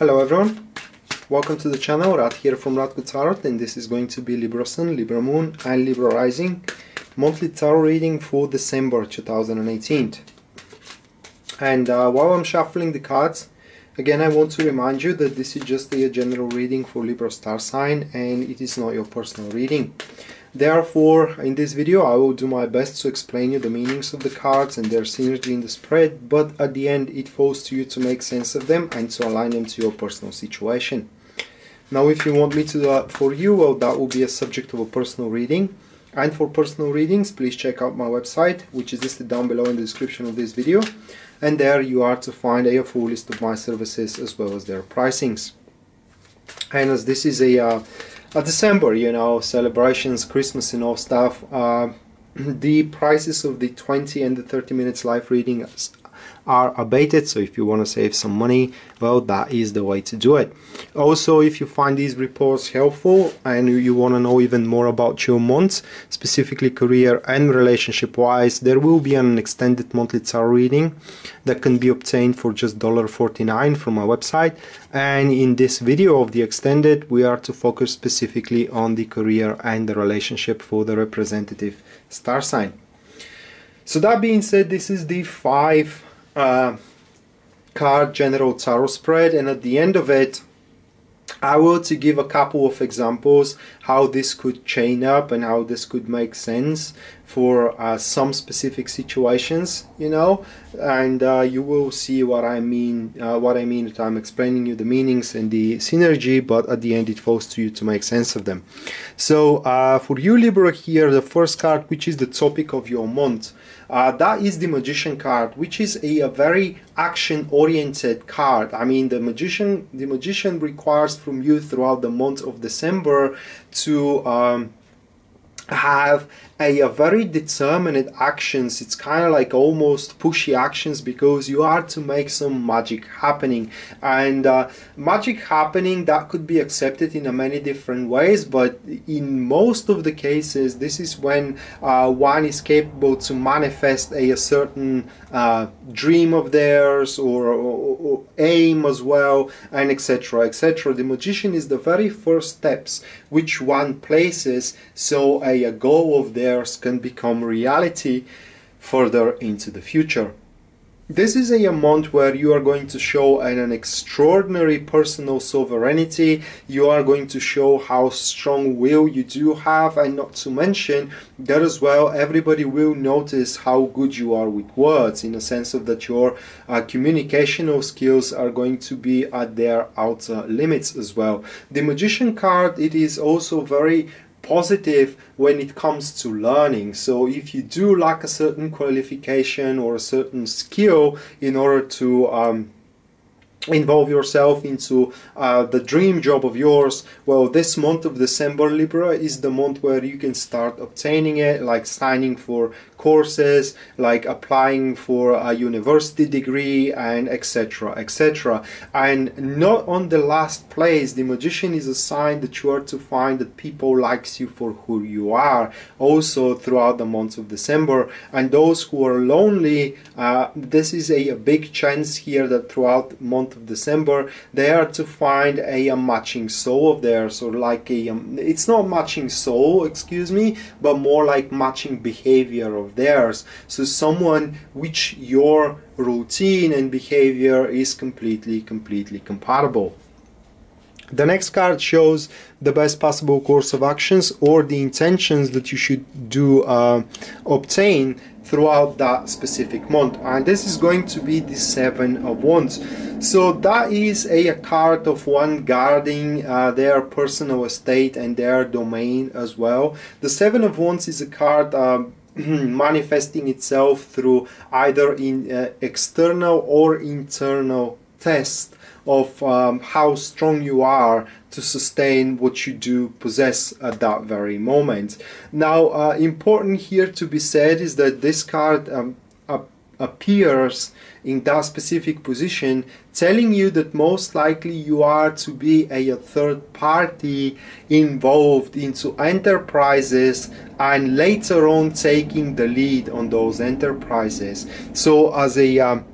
Hello everyone, welcome to the channel, Rad here from Radko Tarot and this is going to be Libra Sun, Libra Moon and Libra Rising monthly tarot reading for December 2018. And uh, while I'm shuffling the cards, again I want to remind you that this is just a general reading for Libra star sign and it is not your personal reading. Therefore, in this video I will do my best to explain you the meanings of the cards and their synergy in the spread, but at the end it falls to you to make sense of them and to align them to your personal situation. Now if you want me to do that for you, well that will be a subject of a personal reading. And for personal readings, please check out my website, which is listed down below in the description of this video. And there you are to find a full list of my services as well as their pricings. And as this is a uh, uh, December, you know, celebrations, Christmas and all stuff. Uh, the prices of the 20 and the 30 minutes live reading are abated. So if you want to save some money well that is the way to do it. Also if you find these reports helpful and you want to know even more about your months specifically career and relationship wise there will be an extended monthly tarot reading that can be obtained for just $1.49 from my website. And in this video of the extended we are to focus specifically on the career and the relationship for the representative star sign. So that being said this is the five uh, card general tarot spread and at the end of it I will to give a couple of examples how this could chain up and how this could make sense for uh, some specific situations you know? And uh, you will see what I mean uh, what I mean I'm explaining you the meanings and the synergy but at the end it falls to you to make sense of them. So uh, for you Libra here the first card which is the topic of your month uh, that is the magician card which is a, a very action oriented card. I mean the magician the magician requires from you throughout the month of December to um, have a, a, very determined actions. It's kind of like almost pushy actions because you are to make some magic happening. And uh, magic happening that could be accepted in a many different ways but in most of the cases this is when uh, one is capable to manifest a, a certain uh, dream of theirs or, or, or aim as well and etc etc the magician is the very first steps which one places so a, a goal of theirs can become reality further into the future. This is a month where you are going to show an, an, extraordinary personal sovereignty. You are going to show how strong will you do have, and not to mention that as well, everybody will notice how good you are with words, in a sense of that your uh, communicational skills are going to be at their outer limits as well. The Magician card, it is also very positive when it comes to learning. So if you do lack a certain qualification or a certain skill in order to um, involve yourself into uh, the dream job of yours. Well this month of december libra is the month where you can start obtaining it like signing for courses like applying for a university degree and etc etc and not on the last place. The magician is a sign that you are to find that people likes you for who you are also throughout the month of december. And those who are lonely uh, this is a, a big chance here that throughout the month of december they are to find a, matching soul of theirs or like a um, it's not matching soul excuse me but more like matching behavior of theirs. So someone which your routine and behavior is completely, completely compatible. The next card shows the best possible course of actions or the intentions that you should do uh, obtain throughout that specific month. And this is going to be the seven of wands. So that is a, a card of one guarding uh, their personal estate and their domain as well. The seven of wands is a card um, manifesting itself through either in uh, external or internal test of um, how strong you are to sustain what you do possess at that very moment. Now, uh, important here to be said is that this card um, appears in that specific position telling you that most likely you are to be a, third party involved into enterprises and later on taking the lead on those enterprises so as a um,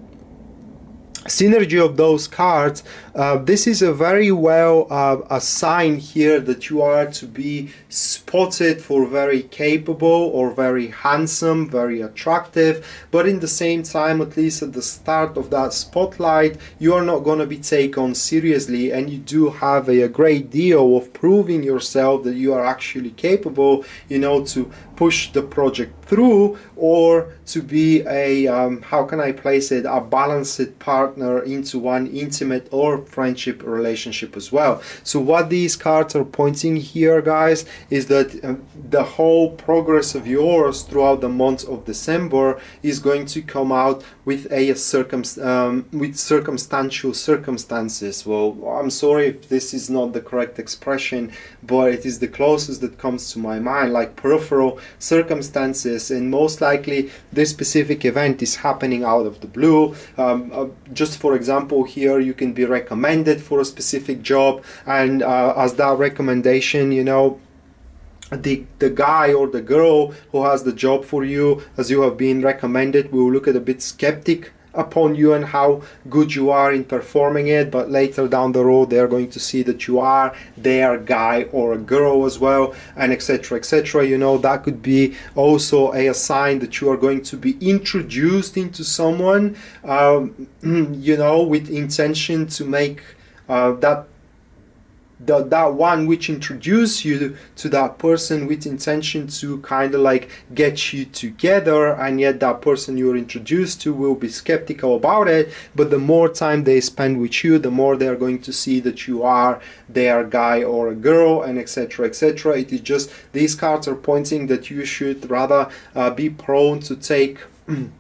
synergy of those cards uh, this is a very well uh, a sign here that you are to be spotted for very capable or very handsome very attractive. But in the same time at least at the start of that spotlight you are not going to be taken seriously and you do have a, a great deal of proving yourself that you are actually capable you know to push the project through or to be a um, how can I place it a balanced partner into one intimate or friendship relationship as well. So what these cards are pointing here guys is that um, the whole progress of yours throughout the month of December is going to come out with a circum um, with circumstantial circumstances. Well I'm sorry if this is not the correct expression but it is the closest that comes to my mind like peripheral circumstances and most likely this specific event is happening out of the blue. Um, uh, just for example here you can be recommended for a specific job and uh, as that recommendation you know the the guy or the girl who has the job for you as you have been recommended will look at a bit skeptic upon you and how good you are in performing it but later down the road they're going to see that you are their guy or a girl as well and etc etc you know that could be also a, sign that you are going to be introduced into someone um, you know with intention to make uh, that the, that one which introduce you to that person with intention to kind of like get you together and yet that person you're introduced to will be skeptical about it. But the more time they spend with you the more they're going to see that you are their guy or a girl and etc etc it is just these cards are pointing that you should rather uh, be prone to take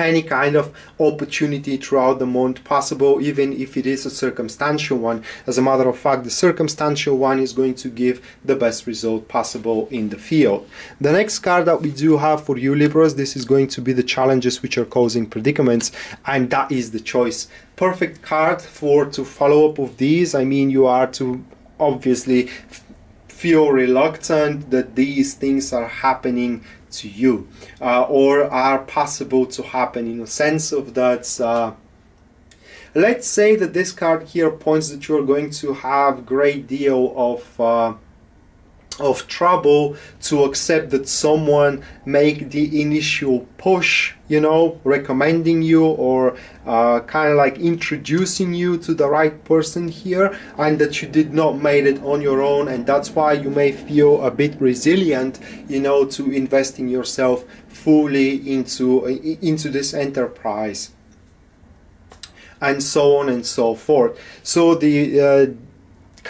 any kind of opportunity throughout the month possible even if it is a circumstantial one. As a matter of fact the circumstantial one is going to give the best result possible in the field. The next card that we do have for you libras this is going to be the challenges which are causing predicaments and that is the choice. Perfect card for to follow up with these. I mean you are to obviously feel reluctant that these things are happening to you uh, or are possible to happen in a sense of that uh, let's say that this card here points that you're going to have great deal of uh, of trouble to accept that someone make the initial push you know recommending you or uh, kind of like introducing you to the right person here and that you did not made it on your own and that's why you may feel a bit resilient you know to investing yourself fully into into this enterprise. And so on and so forth. So the uh,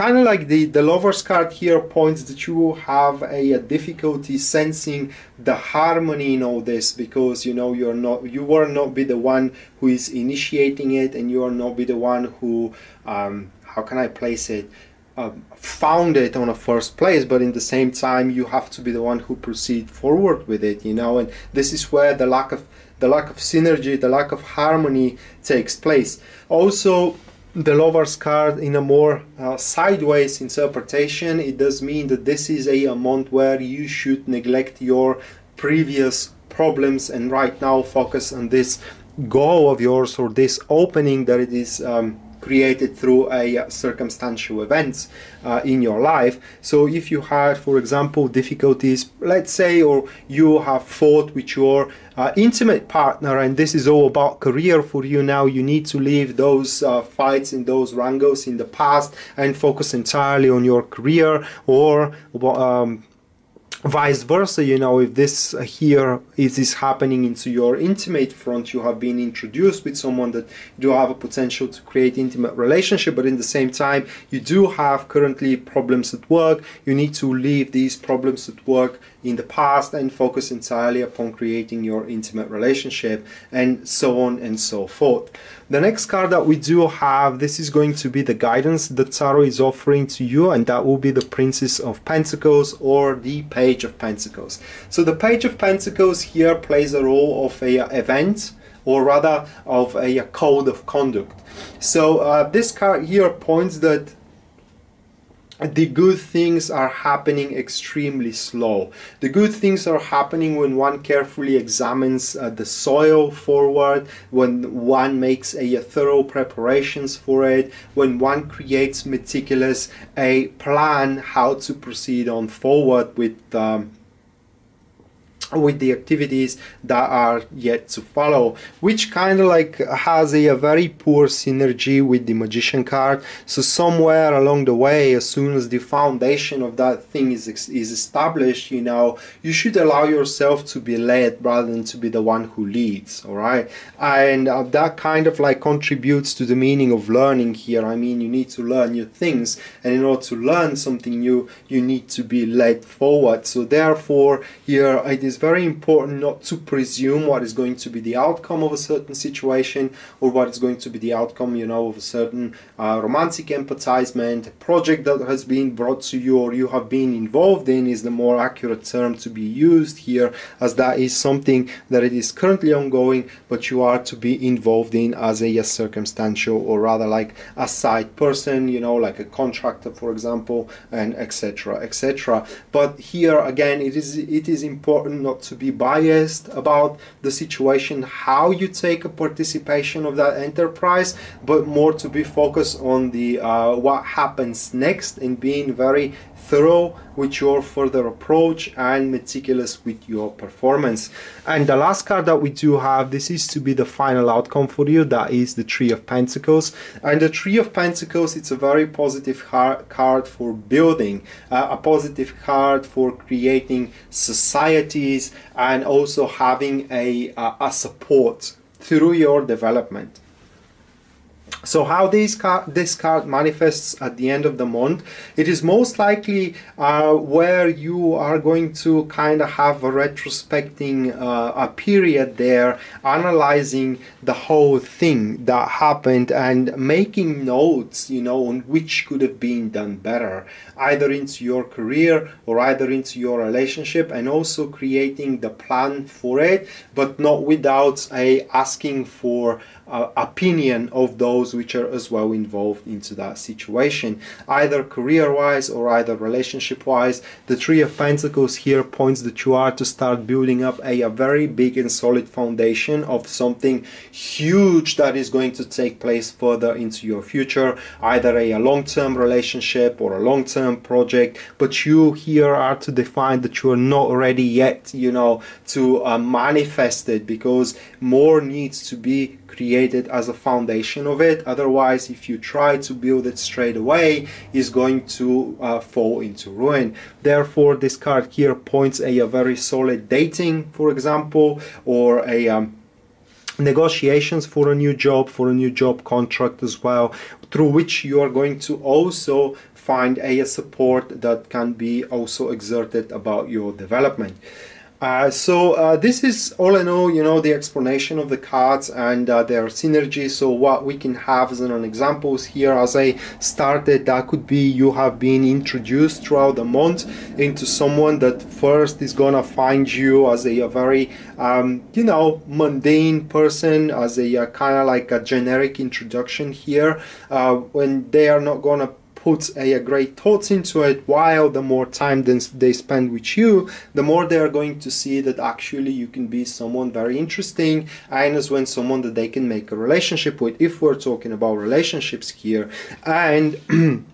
kind of like the, the lover's card here points that you will have a, a, difficulty sensing the harmony in all this because you know you're not you will not be the one who is initiating it and you are not be the one who um, how can I place it uh, found it on a first place but in the same time you have to be the one who proceed forward with it you know and this is where the lack of the lack of synergy the lack of harmony takes place. Also the lover's card in a more uh, sideways interpretation. It does mean that this is a, a month where you should neglect your previous problems and right now focus on this goal of yours or this opening that it is um, created through a uh, circumstantial events uh, in your life. So if you had for example difficulties let's say or you have fought with your uh, intimate partner and this is all about career for you now you need to leave those uh, fights and those wrangles in the past and focus entirely on your career or um, vice versa you know if this here is this happening into your intimate front you have been introduced with someone that do have a potential to create intimate relationship but in the same time you do have currently problems at work. You need to leave these problems at work in the past and focus entirely upon creating your intimate relationship and so on and so forth. The next card that we do have, this is going to be the guidance that Tarot is offering to you and that will be the Princess of Pentacles or the Page of Pentacles. So the Page of Pentacles here plays a role of a event or rather of a, a code of conduct. So uh, this card here points that the good things are happening extremely slow. The good things are happening when one carefully examines uh, the soil forward, when one makes a, a, thorough preparations for it, when one creates meticulous a plan how to proceed on forward with um, with the activities that are yet to follow which kind of like has a, a, very poor synergy with the magician card. So somewhere along the way as soon as the foundation of that thing is is established you know you should allow yourself to be led rather than to be the one who leads all right? And uh, that kind of like contributes to the meaning of learning here. I mean you need to learn new things and in order to learn something new you need to be led forward. So therefore here it is very important not to presume what is going to be the outcome of a certain situation or what is going to be the outcome, you know, of a certain uh, romantic empathizement, project that has been brought to you or you have been involved in is the more accurate term to be used here as that is something that it is currently ongoing but you are to be involved in as a, a circumstantial or rather like a side person, you know, like a contractor for example and etc etc but here again it is it is important not to be biased about the situation, how you take a participation of that enterprise, but more to be focused on the uh, what happens next and being very thorough with your further approach and meticulous with your performance. And the last card that we do have, this is to be the final outcome for you, that is the Three of Pentacles. And the Three of Pentacles, it's a very positive card for building, uh, a positive card for creating societies and also having a, a, a support through your development. So how this card, this card manifests at the end of the month, it is most likely uh, where you are going to kind of have a retrospecting uh, a period there, analyzing the whole thing that happened and making notes, you know, on which could have been done better, either into your career or either into your relationship, and also creating the plan for it, but not without a asking for uh, opinion of those which are as well involved into that situation either career wise or either relationship wise the three of pentacles here points that you are to start building up a, a very big and solid foundation of something huge that is going to take place further into your future either a, a long-term relationship or a long-term project. But you here are to define that you are not ready yet you know to uh, manifest it because more needs to be created as a foundation of it. Otherwise if you try to build it straight away is going to uh, fall into ruin. Therefore this card here points a, a very solid dating for example or a um, negotiations for a new job for a new job contract as well through which you are going to also find a support that can be also exerted about your development uh, so uh, this is all in all, you know, the explanation of the cards and uh, their synergy. So what we can have as an examples here, as I started, that could be you have been introduced throughout the month into someone that first is gonna find you as a, a very, um, you know, mundane person, as a, a kind of like a generic introduction here, uh, when they are not gonna put a, a, great thoughts into it while the more time they spend with you the more they are going to see that actually you can be someone very interesting and as when someone that they can make a relationship with. If we're talking about relationships here and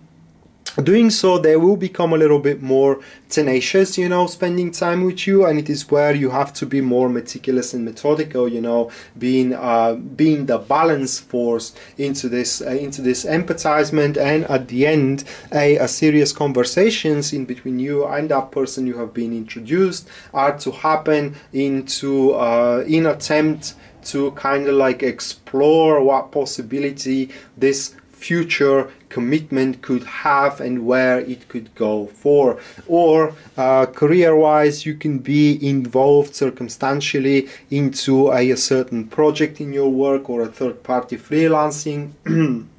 doing so they will become a little bit more tenacious you know spending time with you and it is where you have to be more meticulous and methodical you know being uh, being the balance force into this uh, into this empathizement and at the end a, a serious conversations in between you and that person you have been introduced are to happen into uh, in attempt to kind of like explore what possibility this future commitment could have and where it could go for. Or uh, career wise you can be involved circumstantially into a, a certain project in your work or a third party freelancing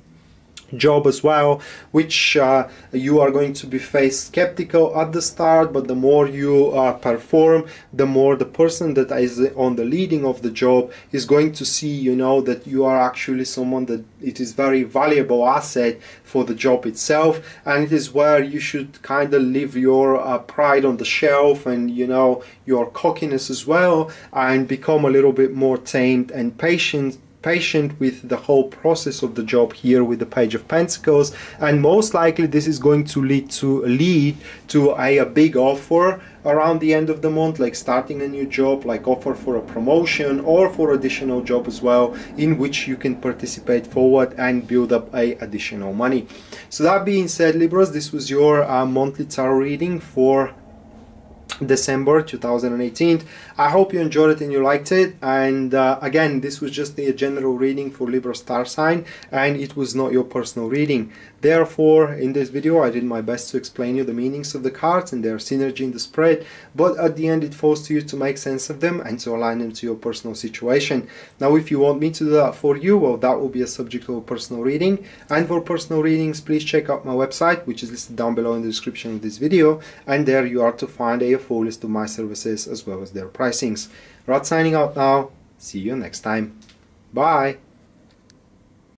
job as well which uh, you are going to be faced skeptical at the start but the more you uh, perform the more the person that is on the leading of the job is going to see you know that you are actually someone that it is very valuable asset for the job itself. And it is where you should kind of leave your uh, pride on the shelf and you know your cockiness as well and become a little bit more tamed and patient patient with the whole process of the job here with the page of pentacles and most likely this is going to lead to lead to a, a, big offer around the end of the month like starting a new job like offer for a promotion or for additional job as well in which you can participate forward and build up a additional money. So that being said libras this was your uh, monthly tarot reading for December 2018. I hope you enjoyed it and you liked it. And uh, again, this was just a general reading for Libra star sign and it was not your personal reading. Therefore, in this video, I did my best to explain you the meanings of the cards and their synergy in the spread, but at the end it falls to you to make sense of them and to align them to your personal situation. Now, if you want me to do that for you, well, that will be a subject of a personal reading. And for personal readings, please check out my website, which is listed down below in the description of this video, and there you are to find a list of my services as well as their pricings. Rod signing out now. See you next time. Bye.